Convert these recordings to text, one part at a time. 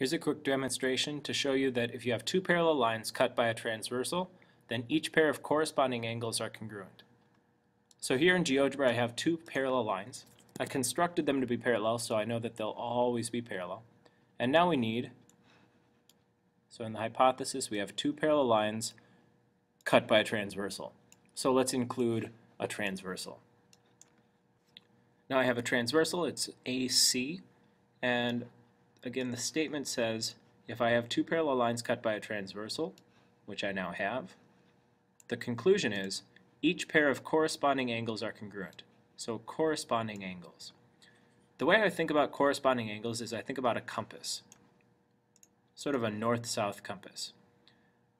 Here's a quick demonstration to show you that if you have two parallel lines cut by a transversal, then each pair of corresponding angles are congruent. So here in GeoGebra I have two parallel lines. I constructed them to be parallel so I know that they'll always be parallel. And now we need, so in the hypothesis we have two parallel lines cut by a transversal. So let's include a transversal. Now I have a transversal, it's AC, and again, the statement says if I have two parallel lines cut by a transversal, which I now have, the conclusion is each pair of corresponding angles are congruent. So corresponding angles. The way I think about corresponding angles is I think about a compass, sort of a north-south compass.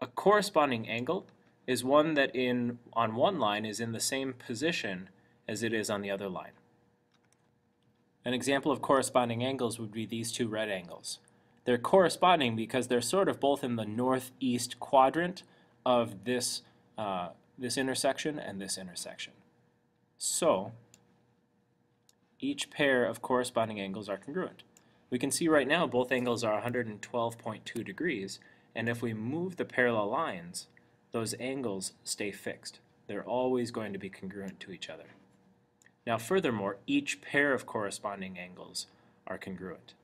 A corresponding angle is one that in on one line is in the same position as it is on the other line. An example of corresponding angles would be these two red angles. They're corresponding because they're sort of both in the northeast quadrant of this, uh, this intersection and this intersection. So, each pair of corresponding angles are congruent. We can see right now both angles are 112.2 degrees, and if we move the parallel lines, those angles stay fixed. They're always going to be congruent to each other. Now furthermore, each pair of corresponding angles are congruent.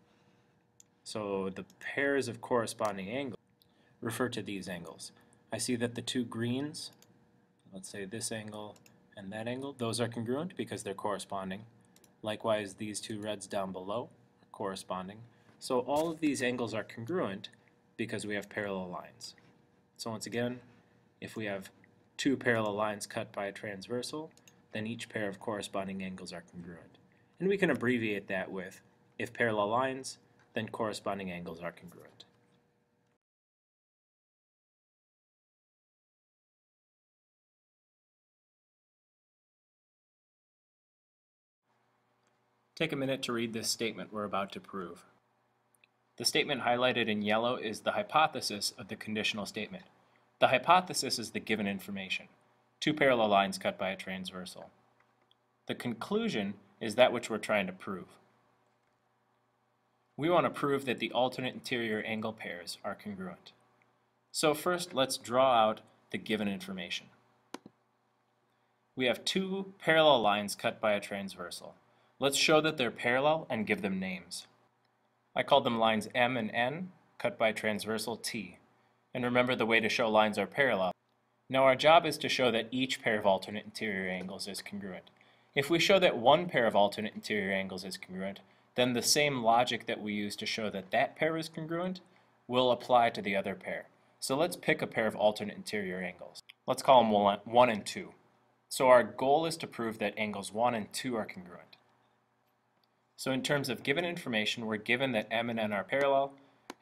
So the pairs of corresponding angles refer to these angles. I see that the two greens, let's say this angle and that angle, those are congruent because they're corresponding. Likewise, these two reds down below are corresponding. So all of these angles are congruent because we have parallel lines. So once again, if we have two parallel lines cut by a transversal, then each pair of corresponding angles are congruent. And we can abbreviate that with, if parallel lines, then corresponding angles are congruent. Take a minute to read this statement we're about to prove. The statement highlighted in yellow is the hypothesis of the conditional statement. The hypothesis is the given information two parallel lines cut by a transversal. The conclusion is that which we're trying to prove. We want to prove that the alternate interior angle pairs are congruent. So first, let's draw out the given information. We have two parallel lines cut by a transversal. Let's show that they're parallel and give them names. I called them lines M and N, cut by transversal T. And remember the way to show lines are parallel. Now our job is to show that each pair of alternate interior angles is congruent. If we show that one pair of alternate interior angles is congruent, then the same logic that we use to show that that pair is congruent will apply to the other pair. So let's pick a pair of alternate interior angles. Let's call them 1 and 2. So our goal is to prove that angles 1 and 2 are congruent. So in terms of given information, we're given that M and N are parallel,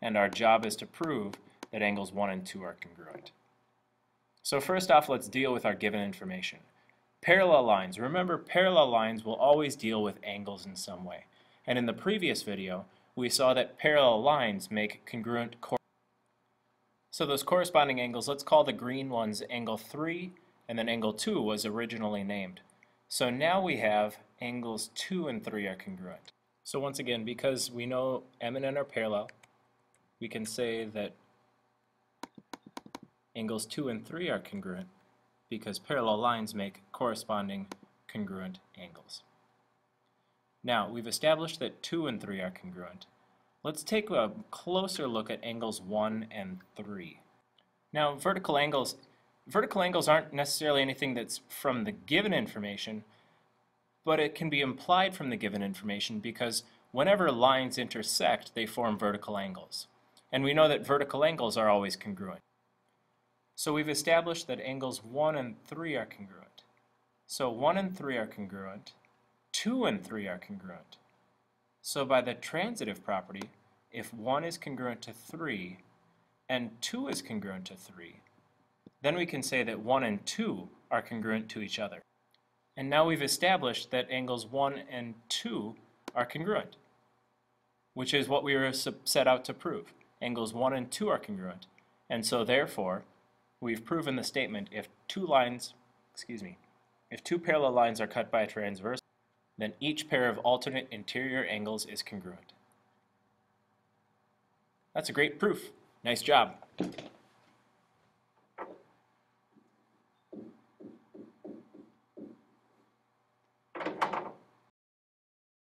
and our job is to prove that angles 1 and 2 are congruent. So first off, let's deal with our given information. Parallel lines. Remember, parallel lines will always deal with angles in some way. And in the previous video, we saw that parallel lines make congruent So those corresponding angles, let's call the green ones angle 3, and then angle 2 was originally named. So now we have angles 2 and 3 are congruent. So once again, because we know M and N are parallel, we can say that Angles 2 and 3 are congruent because parallel lines make corresponding congruent angles. Now, we've established that 2 and 3 are congruent. Let's take a closer look at angles 1 and 3. Now, vertical angles, vertical angles aren't necessarily anything that's from the given information, but it can be implied from the given information because whenever lines intersect, they form vertical angles. And we know that vertical angles are always congruent. So we've established that angles 1 and 3 are congruent. So 1 and 3 are congruent. 2 and 3 are congruent. So by the transitive property, if 1 is congruent to 3 and 2 is congruent to 3, then we can say that 1 and 2 are congruent to each other. And now we've established that angles 1 and 2 are congruent, which is what we were set out to prove. Angles 1 and 2 are congruent. And so therefore, we've proven the statement if two lines, excuse me, if two parallel lines are cut by a transverse, then each pair of alternate interior angles is congruent. That's a great proof. Nice job.